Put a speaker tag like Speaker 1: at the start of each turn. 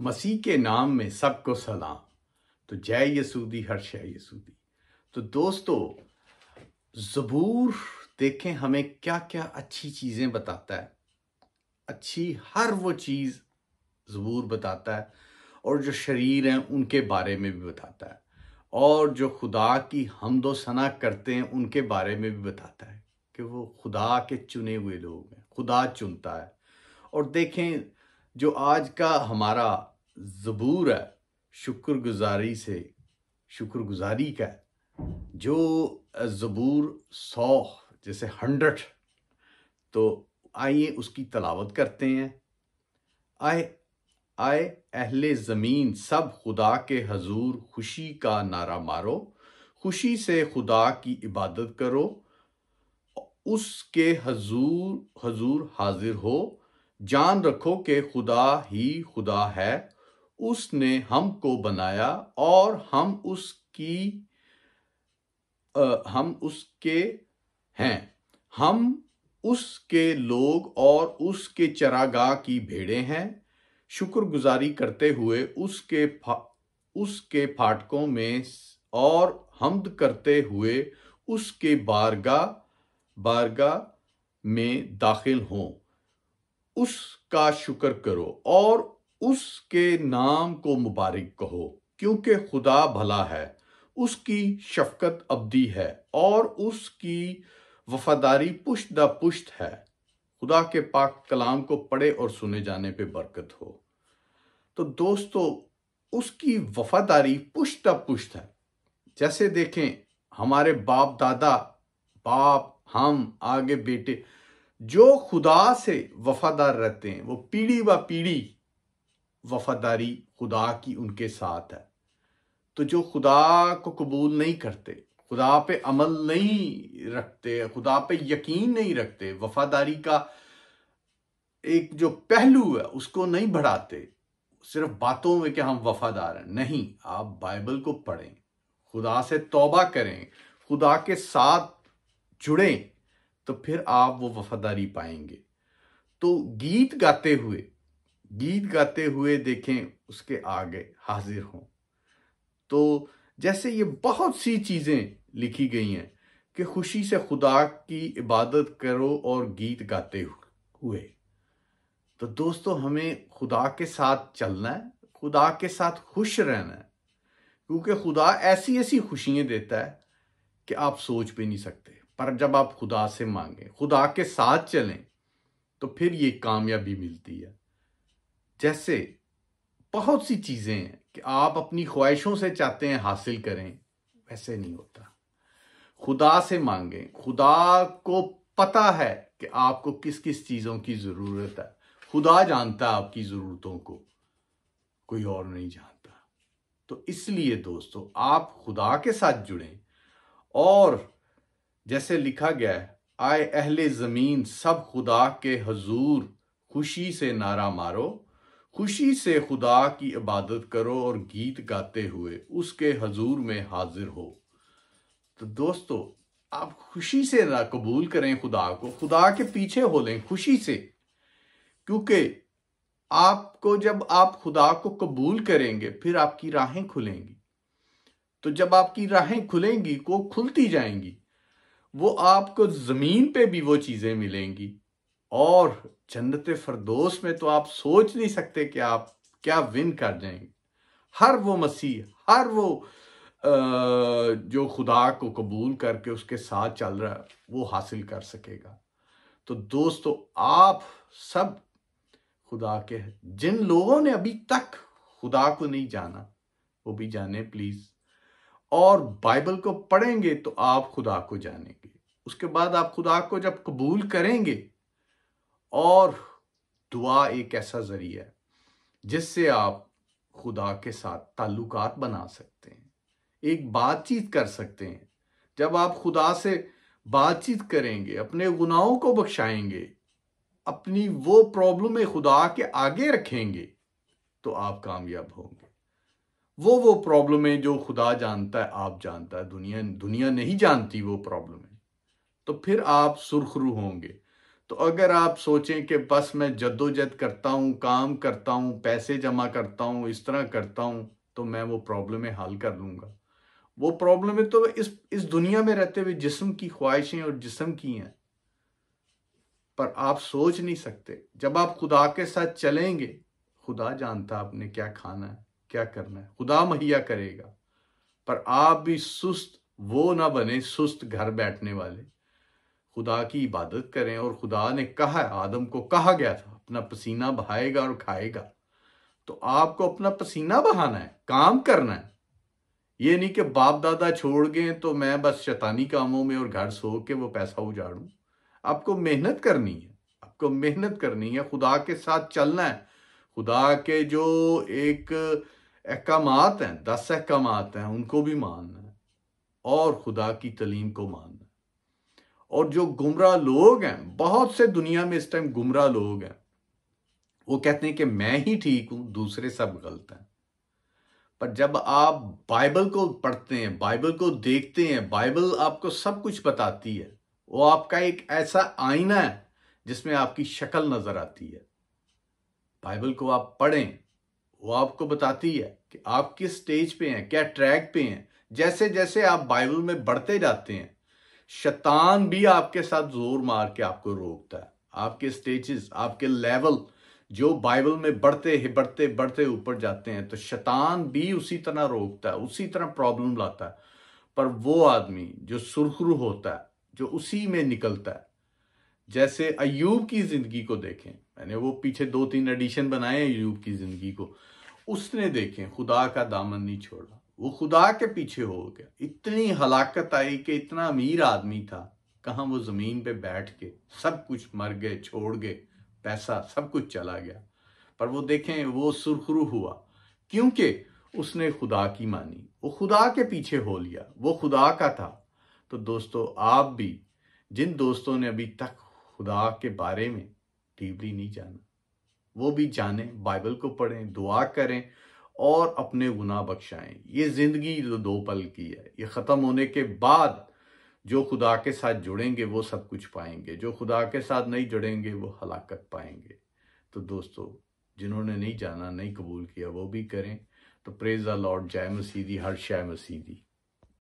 Speaker 1: मसीह के नाम में सबको सलाम। तो जय यसूदी हर शय यसूदी तो दोस्तों, ज़बूर देखें हमें क्या क्या अच्छी चीज़ें बताता है। अच्छी हर वो चीज़ ज़बूर बताता है और जो शरीर हैं, उनके बारे में भी बताता है। और जो खुदा की हमदो सना करते हैं, उनके बारे में भी बताता है कि वो खुदा के चुने हुए लोग हैं, खुदा चुनता है। और देखें जो आज का हमारा ज़बूर है, शुक्रगुजारी से, शुक्रगुजारी का जो ज़बूर सौ, जैसे हंड्रेड तो आइए उसकी तलावत करते हैं। आए आए, अहले ज़मीन, सब खुदा के हजूर, खुशी का नारा मारो, खुशी से खुदा की इबादत करो, उसके हजूर हजूर हाजिर हो जान रखो कि खुदा ही खुदा है। उसने हमको बनाया और हम उसकी आ, हम उसके हैं। हम उसके लोग और उसके चरागाह की भेड़े हैं। शुक्रगुजारी करते हुए उसके फा, उसके फाटकों में और हमद करते हुए उसके बारगा बारगा में दाखिल हों। उसका शुक्र करो और उसके नाम को मुबारक कहो, क्योंकि खुदा भला है, उसकी शफकत अब्दी है और उसकी वफादारी पुश्त द पुष्ट है। खुदा के पाक कलाम को पढ़े और सुने जाने पे बरकत हो। तो दोस्तों, उसकी वफादारी पुश्त द पुष्ट है। जैसे देखें, हमारे बाप दादा, बाप, हम, आगे बेटे जो खुदा से वफादार रहते हैं, वो पीढ़ी व पीढ़ी वफादारी खुदा की उनके साथ है। तो जो खुदा को कबूल नहीं करते, खुदा पे अमल नहीं रखते, खुदा पे यकीन नहीं रखते, वफादारी का एक जो पहलू है, उसको नहीं बढ़ाते, सिर्फ़ बातों में कि हम वफादार हैं। नहीं, आप बाइबल को पढ़ें, खुदा से तौबा करें, खुदा के साथ जुड़ें। तो फिर आप वो वफादारी पाएँगे। तो गीत गाते हुए, गीत गाते हुए देखें उसके आगे हाजिर हों। तो जैसे ये बहुत सी चीज़ें लिखी गई हैं कि खुशी से खुदा की इबादत करो और गीत गाते हुए। तो दोस्तों, हमें खुदा के साथ चलना है, खुदा के साथ खुश रहना है, क्योंकि खुदा ऐसी ऐसी खुशियाँ देता है कि आप सोच भी नहीं सकते। पर जब आप खुदा से मांगे, खुदा के साथ चलें तो फिर ये कामयाबी मिलती है। जैसे बहुत सी चीज़ें हैं कि आप अपनी ख्वाहिशों से चाहते हैं हासिल करें, वैसे नहीं होता। खुदा से मांगे, खुदा को पता है कि आपको किस किस चीज़ों की ज़रूरत है। खुदा जानता है आपकी ज़रूरतों को, कोई और नहीं जानता। तो इसलिए दोस्तों, आप खुदा के साथ जुड़ें और जैसे लिखा गया है, आए अहले ज़मीन, सब खुदा के हजूर, खुशी से नारा मारो, खुशी से खुदा की इबादत करो और गीत गाते हुए उसके हजूर में हाजिर हो। तो दोस्तों, आप खुशी से ना कबूल करें खुदा को, खुदा के पीछे हो लें खुशी से। क्योंकि आपको जब आप खुदा को कबूल करेंगे, फिर आपकी राहें खुलेंगी। तो जब आपकी राहें खुलेंगी को खुलती जाएँगी। वो आपको ज़मीन पे भी वो चीज़ें मिलेंगी। और जन्नत फरदोस में तो आप सोच नहीं सकते कि आप क्या विन कर जाएँगे। हर वो मसीह, हर वो जो खुदा को कबूल करके उसके साथ चल रहा है, वो हासिल कर सकेगा। तो दोस्तों, आप सब खुदा के, जिन लोगों ने अभी तक खुदा को नहीं जाना, वो भी जाने, प्लीज़। और बाइबल को पढ़ेंगे तो आप खुदा को जानेंगे। उसके बाद आप खुदा को जब कबूल करेंगे और दुआ एक ऐसा ज़रिया है जिससे आप खुदा के साथ ताल्लुकात बना सकते हैं, एक बातचीत कर सकते हैं। जब आप खुदा से बातचीत करेंगे, अपने गुनाहों को बख्शाएँगे, अपनी वो प्रॉब्लम खुदा के आगे रखेंगे तो आप कामयाब होंगे। वो वो प्रॉब्लम है जो खुदा जानता है, आप जानता है, दुनिया दुनिया नहीं जानती वो प्रॉब्लम है। तो फिर आप सुरखरू होंगे। तो अगर आप सोचें कि बस मैं जद्दोजहद करता हूँ, काम करता हूँ, पैसे जमा करता हूँ, इस तरह करता हूँ तो मैं वो प्रॉब्लम हल कर लूँगा। वो प्रॉब्लम है तो इस इस दुनिया में रहते हुए जिस्म की ख्वाहिशें और जिस्म की हैं। पर आप सोच नहीं सकते। जब आप खुदा के साथ चलेंगे, खुदा जानता आपने क्या खाना है। क्या करना है? खुदा मुहैया करेगा। पर आप भी सुस्त, वो ना बने सुस्त घर बैठने वाले। खुदा की इबादत करें और खुदा ने कहा आदम को कहा गया था, अपना पसीना बहाएगा और खाएगा। तो आपको अपना पसीना बहाना है, काम करना है। ये नहीं कि बाप दादा छोड़ गए तो मैं बस शैतानी कामों में और घर सो के वो पैसा उजाड़ू। आपको मेहनत करनी है, आपको मेहनत करनी है, खुदा के साथ चलना है। खुदा के जो एक अहकामात हैं, दस अहकामात हैं, उनको भी मानना है और खुदा की तलीम को मानना है। और जो गुमराह लोग हैं, बहुत से दुनिया में इस टाइम गुमराह लोग हैं। वो कहते हैं कि मैं ही ठीक हूँ, दूसरे सब गलत हैं। पर जब आप बाइबल को पढ़ते हैं, बाइबल को देखते हैं, बाइबल आपको सब कुछ बताती है, वो आपका एक ऐसा आईना है जिसमें आपकी शक्ल नज़र आती है। बाइबल को आप पढ़ें वो आपको बताती है कि आप किस स्टेज पे हैं, क्या ट्रैक पे हैं। जैसे जैसे आप बाइबल में बढ़ते जाते हैं, शैतान भी आपके साथ ज़ोर मार के आपको रोकता है। आपके स्टेजेस आपके लेवल जो बाइबल में बढ़ते बढ़ते बढ़ते ऊपर जाते हैं तो शैतान भी उसी तरह रोकता है, उसी तरह प्रॉब्लम लाता है। पर वो आदमी जो सुरखरू होता है, जो उसी में निकलता है। जैसे अयूब की ज़िंदगी को देखें, मैंने वो पीछे दो तीन एडिशन बनाए अयूब की ज़िंदगी को। उसने देखें, खुदा का दामन नहीं छोड़ा। वो खुदा के पीछे हो गया। इतनी हलाकत आई कि इतना अमीर आदमी था। कहा वो ज़मीन पे बैठ के सब कुछ मर गए, छोड़ गए, पैसा सब कुछ चला गया। पर वो देखें, वो सुरखरू हुआ, क्योंकि उसने खुदा की मानी। वो खुदा के पीछे हो लिया। वो खुदा का था। तो दोस्तों, आप भी, जिन दोस्तों ने अभी तक खुदा के बारे में डीपली नहीं जाना वो भी जाने, बाइबल को पढ़ें, दुआ करें और अपने गुनाह बख्शाएँ। ये ज़िंदगी दो पल की है। ये ख़त्म होने के बाद जो खुदा के साथ जुड़ेंगे, वो सब कुछ पाएँगे। जो खुदा के साथ नहीं जुड़ेंगे, वो हलाकत पाएँगे। तो दोस्तों, जिन्होंने नहीं जाना, नहीं कबूल किया, वो भी करें। तो प्रेज द लॉर्ड, जय मसीदी हर शय मसीदी